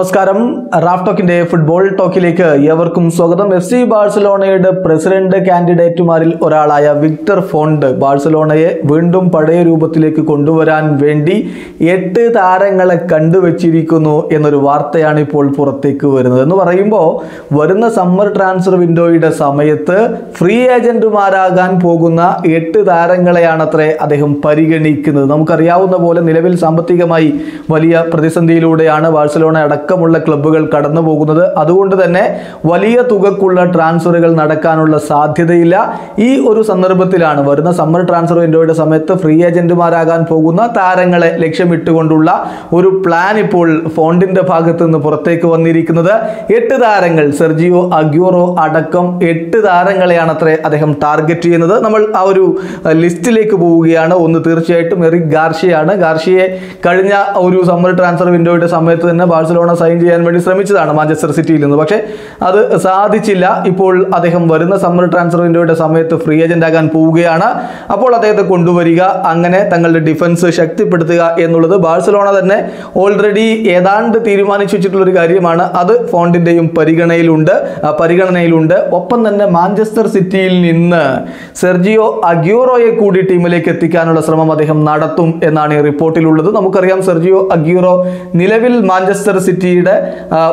നമസ്കാരം. Raf ടോക്കിന്റെ football ടോക്കിലേക്ക് ഏവർക്കും സ്വാഗതം. എഫ് സി ബാഴ്സലോണയുടെ പ്രസിഡന്റ് കാൻഡിഡേറ്റുമാരിൽ ഒരാളായ വിക്ടർ ഫോണ്ട് ബാഴ്സലോണയെ വീണ്ടും പഴയ രൂപത്തിലേക്ക് കൊണ്ടുവരാൻ വേണ്ടി എട്ട് താരങ്ങളെ കണ്ടുവച്ചിരിക്കുന്നു എന്നൊരു വാർത്തയാണ് ഇപ്പോൾ പുറത്തേക്ക് വരുന്നത്. എന്ന് പറയുമ്പോൾ വരുന്ന സമ്മർ ട്രാൻസ്ഫർ വിൻഡോയുടെ സമയത്ത് ഫ്രീ ഏജന്റുമാരാകാൻ പോകുന്ന എട്ട് താരങ്ങളെയാണത്രേ അദ്ദേഹം പരിഗണിക്കുന്നത്. നമുക്കറിയാവുന്ന പോലെ നിലവിൽ സാമ്പത്തികമായി വലിയ പ്രതിസന്ധിയിലൂടെയാണ് ബാഴ്സലോണ അടക്കമുള്ള ക്ലബ്ബുകൾ കടന്നു പോകുന്നത്. അതുകൊണ്ട് തന്നെ വലിയ തുകക്കുള്ള ട്രാൻസ്ഫറുകൾ നടക്കാനുള്ള സാധ്യതയില്ല. ഈ ഒരു സന്ദർഭത്തിലാണ് വരുന്ന സമ്മർ ട്രാൻസ്ഫർ വിൻഡോയുടെ സമയത്ത് ഫ്രീ ഏജന്റുമാരാകാൻ പോകുന്ന താരങ്ങളെ ലക്ഷ്യമിട്ടുകൊണ്ടുള്ള ഒരു പ്ലാൻ ഇപ്പോൾ ഫോണ്ടിന്റെ ഭാഗത്ത് നിന്ന് പുറത്തേക്ക് വന്നിരിക്കുന്നത്. എട്ട് താരങ്ങൾ സെർജിയോ അഗ്യൂറോ അടക്കം എട്ട് താരങ്ങളെയാണ് അത്രേ അദ്ദേഹം ടാർഗറ്റ് ചെയ്യുന്നത്. നമ്മൾ ആ ഒരു ലിസ്റ്റിലേക്ക് പോവുകയാണ്. ഒന്ന് തീർച്ചയായിട്ടും എറിക് ഗാർഷിയാണ് ഗാർഷിയെ കഴിഞ്ഞ ഒരു സമ്മർ ട്രാൻസ്ഫർ വിൻഡോയുടെ സമയത്ത് തന്നെ ബാഴ്സലോണ സൈൻ ചെയ്യാൻ വേണ്ടി ശ്രമിച്ചതാണ് മാഞ്ചസ്റ്റർ സിറ്റിയിൽ നിന്ന്. പക്ഷേ അത് സാധിച്ചില്ല. ഇപ്പോൾ അദ്ദേഹം വരുന്ന സമ്മർ ട്രാൻസ്ഫർ വിൻഡോയുടെ സമയത്ത് ഫ്രീ ഏജന്റ് ആകാൻ പോവുകയാണ്. അപ്പോൾ അദ്ദേഹത്തെ കൊണ്ടുവരിക അങ്ങനെ തങ്ങളുടെ ഡിഫൻസ് ശക്തിപ്പെടുത്തുക എന്നുള്ളത് ബാഴ്സലോണ തന്നെ ഓൾറെഡി ഏതാണ്ട് തീരുമാനിച്ചു വെച്ചിട്ടുള്ള ഒരു കാര്യമാണ്. അത് ഫോണ്ടിന്റെയും പരിഗണനയിലുണ്ട്. പരിഗണനയിലുണ്ട്. ഒപ്പം തന്നെ മാഞ്ചസ്റ്റർ സിറ്റിയിൽ നിന്ന് സെർജിയോ അഗ്യൂറോയെ കൂടി ടീമിലേക്ക് എത്തിക്കാനുള്ള ശ്രമം അദ്ദേഹം നടത്തും എന്നാണ് ഈ റിപ്പോർട്ടിലുള്ളത് നമുക്കറിയാം സെർജിയോ അഗ്യൂറോ നിലവിൽ മാഞ്ചസ്റ്റർ സിറ്റിയുടെ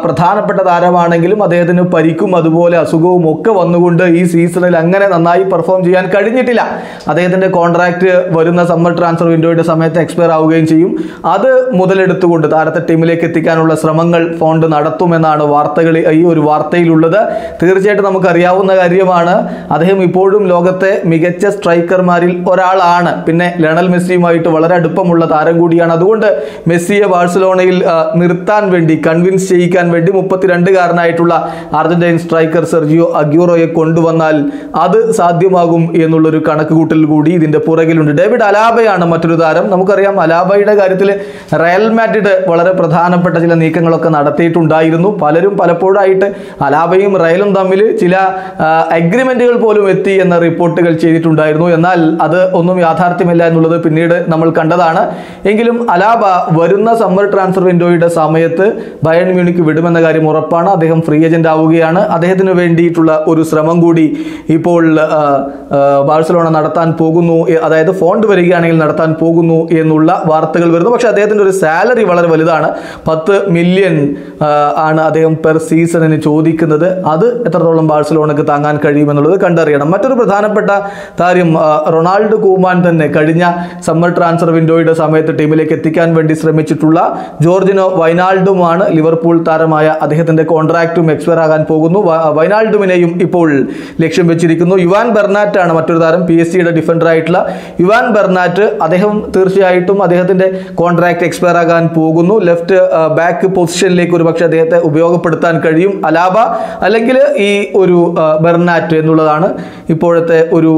പ്രധാനപ്പെട്ട താരമാണെങ്കിലും അദ്ദേഹത്തിന് പരിക്കും അതുപോലെ അസുഖവും ഒക്കെ വന്നുകൊണ്ട് ഈ സീസണിൽ അങ്ങനെ നന്നായി പെർഫോം ചെയ്യാൻ കഴിഞ്ഞിട്ടില്ല. അദ്ദേഹത്തിന്റെ കോൺട്രാക്ട് വരുന്ന സമ്മർ ട്രാൻസ്ഫർ വിൻഡോയുടെ സമയത്ത് എക്സ്പയർ ആവുകയും ചെയ്യും. അത് മുതലെടുത്തുകൊണ്ട് താരത്തെ ടീമിലേക്ക് എത്തിക്കാനുള്ള ശ്രമങ്ങൾ ഫോണ്ട് നടത്തുമെന്നാണ് വാർത്തകൾ ഈ ഒരു വാർത്തയിലുള്ളത്. തീർച്ചയായിട്ടും നമുക്കറിയാവുന്ന കാര്യമാണ് അദ്ദേഹം ഇപ്പോഴും ലോകത്തെ മികച്ച സ്ട്രൈക്കർമാരിൽ ഒരാളാണ്. പിന്നെ ലണൽ മെസ്സിയുമായിട്ട് വളരെ അടുപ്പമുള്ള താരം കൂടിയാണ്. അതുകൊണ്ട് മെസ്സിയെ ബാഴ്സലോണയിൽ നിർത്താൻ വേണ്ടി കൺവിൻസ് ചെയ്യിക്കാൻ വേണ്ടി മുപ്പത്തിരണ്ടുകാരനായിട്ടുള്ള അർജന്റൈൻ സ്ട്രൈക്കർ സെർജിയോ അഗ്യൂറോയെ കൊണ്ടുവന്നാൽ അത് സാധ്യമാകും എന്നുള്ളൊരു കണക്കുകൂട്ടൽ കൂടി ഇതിന്റെ പുറകിലുണ്ട്. ഡേവിഡ് അലാബയാണ് മറ്റൊരു താരം. നമുക്കറിയാം അലാബയുടെ കാര്യത്തിൽ റയൽ മാഡ്രിഡ് വളരെ പ്രധാനപ്പെട്ട ചില നീക്കങ്ങളൊക്കെ നടത്തിയിട്ടുണ്ടായിരുന്നു. പലരും പലപ്പോഴായിട്ട് അലാബയും റയലും തമ്മിൽ ചില അഗ്രിമെന്റുകൾ പോലും എത്തി എന്ന റിപ്പോർട്ടുകൾ ചെയ്തിട്ടുണ്ടായിരുന്നു. എന്നാൽ അത് ഒന്നും യാഥാർത്ഥ്യമല്ല എന്നുള്ളത് പിന്നീട് നമ്മൾ കണ്ടതാണ്. എങ്കിലും അലാബ വരുന്ന സമ്മർ ട്രാൻസ്ഫർ വിൻഡോയുടെ സമയത്ത് ബയൺ മ്യൂണിക്ക് വിടുമെന്ന കാര്യം ഉറപ്പാണ്. അദ്ദേഹം ഫ്രീ ഏജന്റ് ആവുകയാണ്. അദ്ദേഹത്തിന് വേണ്ടിയിട്ടുള്ള ഒരു ശ്രമം കൂടി ഇപ്പോൾ ബാഴ്സലോണ നടത്താൻ പോകുന്നു. അതായത് ഫോണ്ട് വരികയാണെങ്കിൽ നടത്താൻ പോകുന്നു എന്നുള്ള വാർത്തകൾ വരുന്നു. പക്ഷേ അദ്ദേഹത്തിന്റെ ഒരു സാലറി വളരെ വലുതാണ്. പത്ത് മില്യൺ ആണ് അദ്ദേഹം പെർ സീസണിന് ചോദിക്കുന്നത്. അത് എത്രത്തോളം ബാഴ്സലോണക്ക് താങ്ങാൻ കഴിയുമെന്നുള്ളത് കണ്ടറിയണം. മറ്റൊരു പ്രധാനപ്പെട്ട കാര്യം റൊണാൾഡോ കൂമാൻ തന്നെ കഴിഞ്ഞ സമ്മർ ട്രാൻസ്ഫർ വിൻഡോയുടെ സമയത്ത് ടീമിലേക്ക് എത്തിക്കാൻ വേണ്ടി ശ്രമിച്ചിട്ടുള്ള ജോർജിനോ വൈനാൾഡുമാണ് ലിവർപൂൾ താരമായ അദ്ദേഹത്തിന്റെ കോൺട്രാക്റ്റും എക്സ്പയർ ആകാൻ പോകുന്നു. വൈനാൾഡുമിനെയും ഇപ്പോൾ ലക്ഷ്യം വെച്ചിരിക്കുന്നു. യുവാൻ ബെർനാറ്റ് ആണ് മറ്റൊരു താരം പി എസ് സിയുടെ ഡിഫൻഡർ ആയിട്ടുള്ള. യുവാൻ ബെർനാറ്റ് അദ്ദേഹം തീർച്ചയായിട്ടും അദ്ദേഹത്തിന്റെ കോൺട്രാക്റ്റ് എക്സ്പയർ ആകാൻ പോകുന്നു. ലെഫ്റ്റ് ബാക്ക് പൊസിഷനിലേക്ക് ഒരു പക്ഷേ അദ്ദേഹത്തെ ഉപയോഗപ്പെടുത്താൻ കഴിയും. അലാബ അല്ലെങ്കിൽ ഈ ഒരു ബെർനാറ്റ് എന്നുള്ളതാണ് ഇപ്പോഴത്തെ ഒരു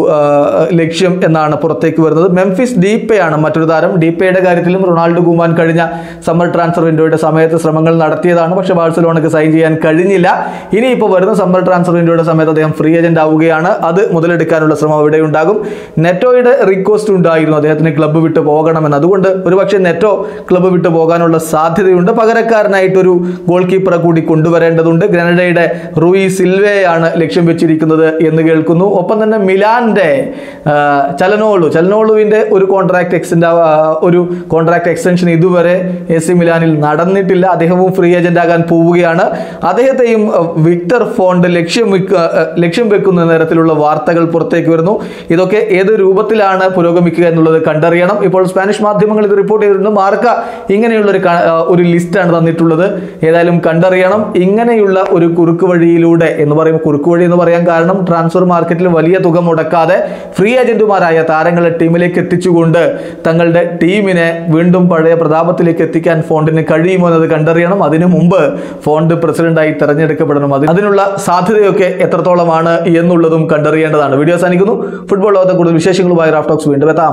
ലക്ഷ്യം എന്നാണ് പുറത്തേക്ക് വരുന്നത്. മെംഫിസ് ഡീപ്പയാണ് മറ്റൊരു താരം. ഡീപ്പയുടെ കാര്യത്തിലും റൊണാൾഡോ ഗുമാൻ കഴിഞ്ഞ സമ്മർ ട്രാൻസ്ഫർ വിൻഡോയുടെ സമയത്ത് ശ്രമങ്ങൾ നടത്തിയതാണ്. പക്ഷേ ബാഴ്സലോണക്ക് സൈൻ ചെയ്യാൻ കഴിഞ്ഞില്ല. ഇനി വരുന്ന സമ്മർ ട്രാൻസ്ഫർ വിൻഡോയുടെ സമയത്ത് അദ്ദേഹം ഫ്രീ ഏജന്റ് ആവുകയാണ്. അത് മുതലെടുക്കാനുള്ള ശ്രമം അവിടെ ഉണ്ടാകും. നെറ്റോയുടെ റിക്വസ്റ്റ് ഉണ്ടായിരുന്നു. അദ്ദേഹത്തിന് ക്ലബ്ബ് വിട്ട് പോകണമെന്ന്. അതുകൊണ്ട് ഒരുപക്ഷെ നെറ്റോ ക്ലബ്ബ് വിട്ട് പോകാനുള്ള സാധ്യതയുണ്ട്. പകരക്കാരനായിട്ടൊരു ഗോൾ കീപ്പറെ കൂടി കൊണ്ടുവരേണ്ടതുണ്ട്. ഗ്രനഡയുടെ റൂയി സിൽവയാണ് ലക്ഷ്യം വെച്ചിരിക്കുന്നത് എന്ന് കേൾക്കുന്നു. ഒപ്പം തന്നെ മിലാന്റെ ചലനോളു. ചലനോളുവിന്റെ ഒരു കോൺട്രാക്ട് എക്സ്റ്റെൻഡ് ഒരു കോൺട്രാക്ട് എക്സ്റ്റൻഷൻ ഇതുവരെ എ സി മിലാനിൽ നടന്നിട്ടില്ല. അദ്ദേഹവും ഫ്രീ ഏജന്റ് ആകാൻ പോവുകയാണ്. അദ്ദേഹത്തെയും വിക്ടർ ഫോണ്ട് ലക്ഷ്യം ലക്ഷ്യം വെക്കുന്ന തരത്തിലുള്ള വാർത്തകൾ പുറത്തേക്ക് വരുന്നു. ഇതൊക്കെ ഏത് രൂപത്തിലാണ് പുരോഗമിക്കുക എന്നുള്ളത് കണ്ടറിയണം. ഇപ്പോൾ സ്പാനിഷ് മാധ്യമങ്ങൾ ഇത് റിപ്പോർട്ട് ചെയ്തിട്ടുണ്ട്. മാർക്ക ഇങ്ങനെയുള്ള ഒരു ലിസ്റ്റാണ് തന്നിട്ടുള്ളത്. ഏതായാലും കണ്ടറിയണം. ഇങ്ങനെയുള്ള ഒരു കുറുക്ക് വഴിയിലൂടെ എന്ന് പറയും കുറുക്ക് വഴി എന്ന് പറയാൻ കാരണം ട്രാൻസ്ഫർ മാർക്കറ്റിൽ വലിയ തുക മുടക്കാതെ ഫ്രീ ഏജന്റുമാരായ താരങ്ങളെ ടീമിലേക്ക് എത്തിച്ചുകൊണ്ട് തങ്ങളുടെ ടീമിനെ വീണ്ടും പഴയ പ്രതാപത്തിലേക്ക് എത്തിക്കാൻ ഫോണ്ടിന് കഴിയുമോ എന്നത് കണ്ടറിയണം. അതിനു മുമ്പ് ഫോണ്ട് പ്രസിഡന്റായി തെരഞ്ഞെടുക്കപ്പെടണം. അതിന് അതിനുള്ള സാധ്യതയൊക്കെ എത്രത്തോളമാണ് എന്നുള്ളതും കണ്ടറിയേണ്ടതാണ്. വീഡിയോ അവസാനിക്കുന്നു. ഫുട്ബോൾ ലോകത്തെ കൂടുതൽ വിശേഷങ്ങളുമായി റാഫ്റ്റോക്സ് വീണ്ടും എത്താം.